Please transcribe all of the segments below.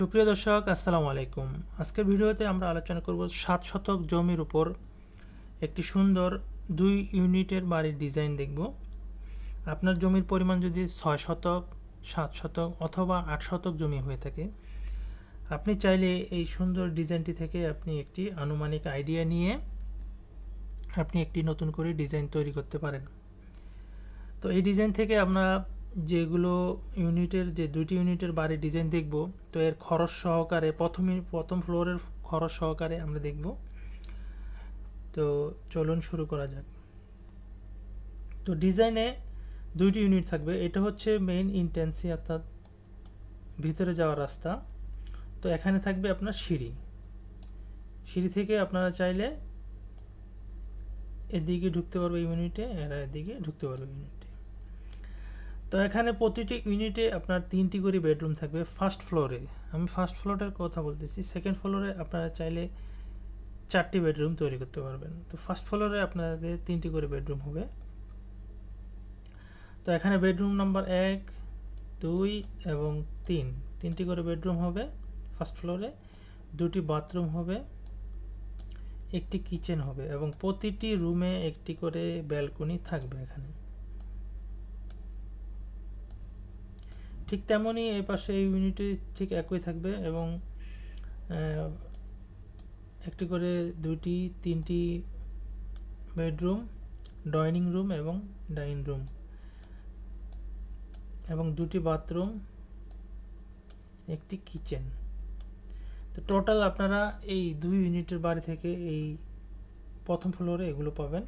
সুপ্রিয় দর্শক, আসসালামু আলাইকুম। আজকের ভিডিওতে আমরা আলোচনা করব সাত শতক জমির উপর একটি সুন্দর দুই ইউনিটের বাড়ির ডিজাইন দেখব। আপনার জমির পরিমাণ যদি ছয় শতক, সাত শতক অথবা আট শতক জমি হয়ে থাকে, আপনি চাইলে এই সুন্দর ডিজাইনটি থেকে আপনি একটি আনুমানিক আইডিয়া নিয়ে আপনি একটি নতুন করে ডিজাইন তৈরি করতে পারেন। তো এই ডিজাইন থেকে আমরা যেগুলো ইউনিটের, যে দুটি ইউনিটের বাড়ির ডিজাইন দেখব, তো এর খরচ সহকারে প্রথম প্রথম ফ্লোরের খরচ সহকারে আমরা দেখব। তো চলুন শুরু করা যাক। তো ডিজাইনে দুইটি ইউনিট থাকবে। এটা হচ্ছে মেইন ইন্টেন্সি অর্থাৎ ভিতরে যাওয়ার রাস্তা। তো এখানে থাকবে আপনার সিঁড়ি। সিঁড়ি থেকে আপনারা চাইলে এদিকে ঢুকতে পারবে ইউনিটে, এরা এদিকে ঢুকতে পারবে ইউনিটে। তো এখানে প্রতিটি ইউনিটে আপনার তিনটি করে বেডরুম থাকবে ফার্স্ট ফ্লোরে। আমি ফার্স্ট ফ্লোরের কথা বলতেছি, সেকেন্ড ফ্লোরে আপনারা চাইলে চারটি বেডরুম তৈরি করতে পারবেন। তো ফার্স্ট ফ্লোরে আপনাদের তিনটি করে বেডরুম হবে। তো এখানে বেডরুম নাম্বার এক, দুই এবং তিন। তিনটি করে বেডরুম হবে ফার্স্ট ফ্লোরে, দুটি বাথরুম হবে, একটি কিচেন হবে এবং প্রতিটি রুমে একটি করে ব্যালকনি থাকবে এখানে। ঠিক তেমনই এই পাশে এই ইউনিটে ঠিক একই থাকবে এবং একটি করে দুটি তিনটি বেডরুম ডাইনিং রুম এবং ডাইনিং রুম এবং দুটি বাথরুম একটি কিচেন তো টোটাল আপনারা এই দুই ইউনিটের বাড়ি থেকে এই প্রথম ফ্লোরে এগুলো পাবেন।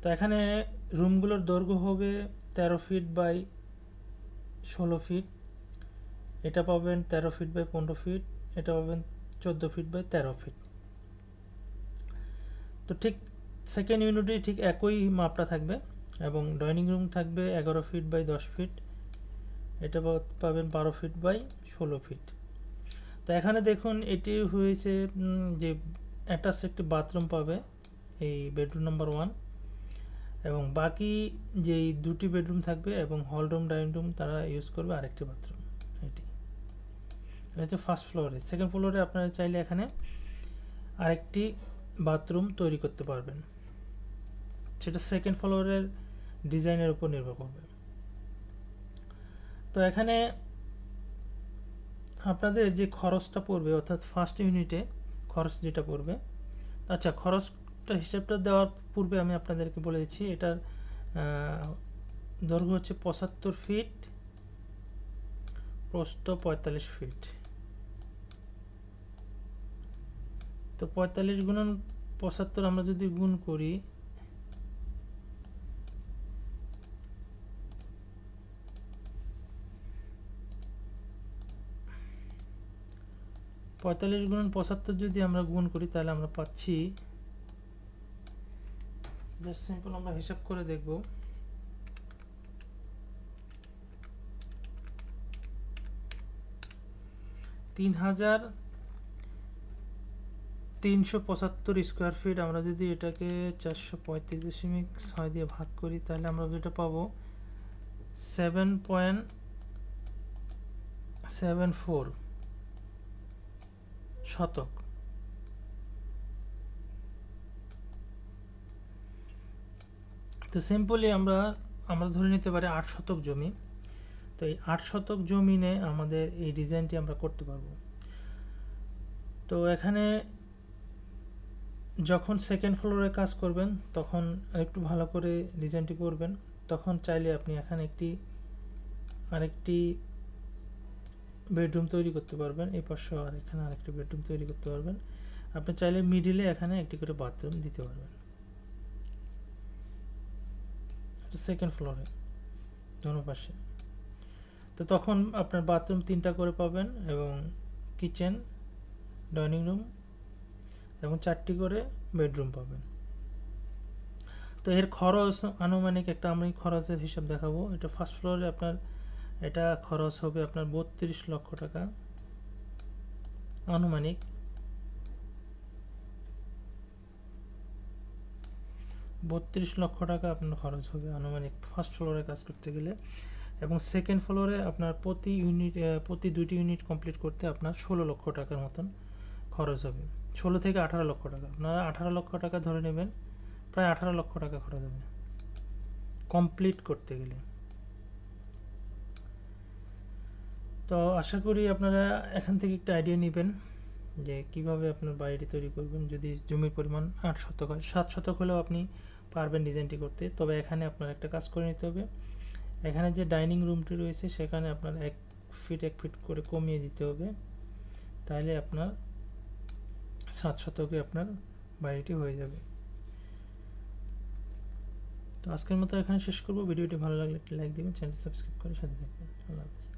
তো এখানে রুমগুলোর দৈর্ঘ্য হবে তেরো ফিট বাই ষোলো ফিট এটা পাবেন তেরো ফিট বাই পনেরো ফিট এটা পাবেন চোদ্দ ফিট বাই তেরো ফিট তো ঠিক সেকেন্ড ইউনিটে ঠিক একই মাপটা থাকবে এবং ডাইনিং রুম থাকবে এগারো ফিট বাই দশ ফিট এটা পাবেন বারো ফিট বাই ষোলো ফিট তো এখানে দেখুন এটি হয়েছে যে অ্যাটাচ একটি বাথরুম পাবে, এই বেডরুম নাম্বার ওয়ান এবং বাকি যেই দুটি বেডরুম থাকবে এবং হল রুম, ডাইনিং রুম, তারা ইউজ করবে আরেকটি বাথরুম এটি। এটা হচ্ছে ফার্স্ট ফ্লোরে সেকেন্ড ফ্লোরে আপনারা চাইলে এখানে আরেকটি বাথরুম তৈরি করতে পারবেন। সেটা সেকেন্ড ফ্লোরের ডিজাইনের উপর নির্ভর করবে। তো এখানে আপনাদের যে খরচটা পড়বে, অর্থাৎ ফার্স্ট ইউনিটে খরচ যেটা পড়বে আচ্ছা খরচটা হিসেবটা দেওয়ার পূর্বে আমি আপনাদেরকে বলে দিচ্ছি, এটার দৈর্ঘ্য হচ্ছে পঁচাত্তর ফিট প্রস্থ পঁয়তাল্লিশ ফিট তো পঁয়তাল্লিশ গুণন পঁচাত্তর আমরা যদি গুণ করি, পঁয়তাল্লিশ গুণ পঁচাত্তর যদি আমরা গুণ করি, তাহলে আমরা পাচ্ছি জাস্ট সিম্পল আমরা হিসাব করে দেখব। তিন হাজার তিনশো পঁচাত্তর স্কোয়ার ফিট আমরা যদি এটাকে চারশো পঁয়ত্রিশ দশমিক ছয় দিয়ে ভাগ করি, তাহলে আমরা যেটা পাবো? সেভেন পয়েন্ট সেভেন ফোর শতক। তো সিম্পলি আমরা আমরা ধরে নিতে পারি আট শতক জমি। তো এই আট শতক জমিনে আমাদের এই ডিজাইনটি আমরা করতে পারব। তো এখানে যখন সেকেন্ড ফ্লোরে কাজ করবেন, তখন একটু ভালো করে ডিজাইনটি করবেন। তখন চাইলে আপনি এখানে একটি, আরেকটি বেডরুম তৈরি করতে পারবেন। এই পাশে আর এখানে আরেকটি বেডরুম তৈরি করতে পারবেন। আপনি চাইলে মিডিলে এখানে একটি করে বাথরুম দিতে পারবেন। সেকেন্ড ফ্লোরে দোনো পাশে। তো তখন আপনার বাথরুম তিনটা করে পাবেন এবং কিচেন ডাইনিং রুম এবং চারটি করে বেডরুম পাবেন। তো এর খরচ আনুমানিক একটা আমি খরচের হিসাব দেখাবো। এটা ফার্স্ট ফ্লোরে আপনার, এটা খরচ হবে আপনার বত্রিশ লক্ষ টাকা। আনুমানিক বত্রিশ লক্ষ টাকা আপনার খরচ হবে আনুমানিক ফার্স্ট ফ্লোরে কাজ করতে গেলে এবং সেকেন্ড ফ্লোরে আপনার প্রতি ইউনিট প্রতি দুইটি ইউনিট কমপ্লিট করতে আপনার ষোলো লক্ষ টাকার মতন খরচ হবে। ষোলো থেকে আঠারো লক্ষ টাকা। আপনারা আঠারো লক্ষ টাকা ধরে নেবেন, প্রায় আঠারো লক্ষ টাকা খরচ হবে। কমপ্লিট করতে গেলে। তো আশা করি আপনারা এখান থেকে একটা আইডিয়া নেবেন যে কীভাবে আপনার বাড়িটি তৈরি করবেন। যদি জমির পরিমাণ আট শতক হয়, সাত শতক হলেও আপনি পারবেন ডিজাইনটি করতে। তবে এখানে আপনার একটা কাজ করে নিতে হবে। এখানে যে ডাইনিং রুমটি রয়েছে, সেখানে আপনার এক ফিট এক ফিট করে কমিয়ে দিতে হবে। তাহলে আপনার সাত শতকে আপনার বাড়িটি হয়ে যাবে। তো আজকের মতো এখানে শেষ করব। ভিডিওটি ভালো লাগলে একটি লাইক দিবেন চ্যানেল সাবস্ক্রাইব করে সাথে থাকবেন। আল্লাহ হাফিজ।